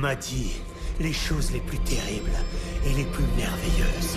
m'a dit les choses les plus terribles et les plus merveilleuses.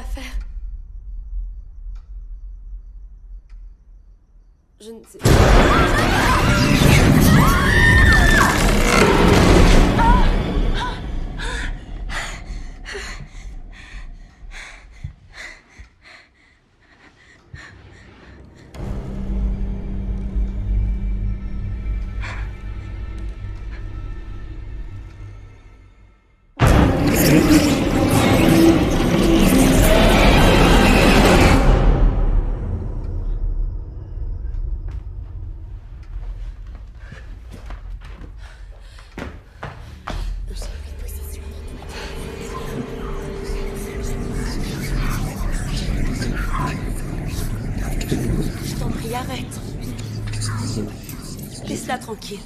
Faire. Je ne sais Je t'en prie, arrête. Laisse-la tranquille.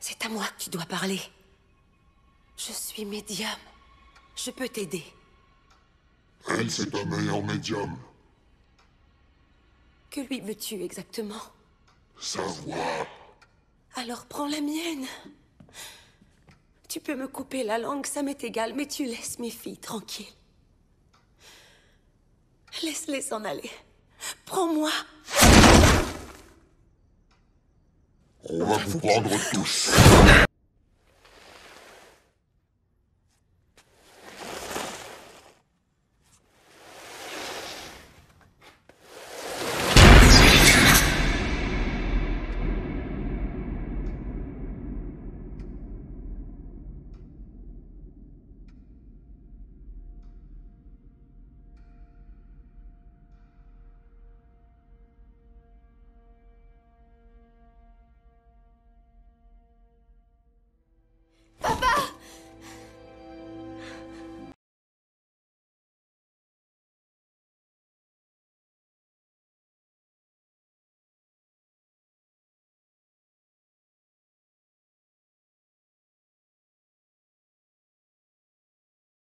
C'est à moi que tu dois parler. Je suis médium. Je peux t'aider. Elle, c'est un meilleur médium. Que lui veux-tu exactement? Sa voix. Alors prends la mienne. Tu peux me couper la langue, ça m'est égal, mais tu laisses mes filles tranquilles. Laisse-les s'en aller. Prends-moi. On va vous prendre tous.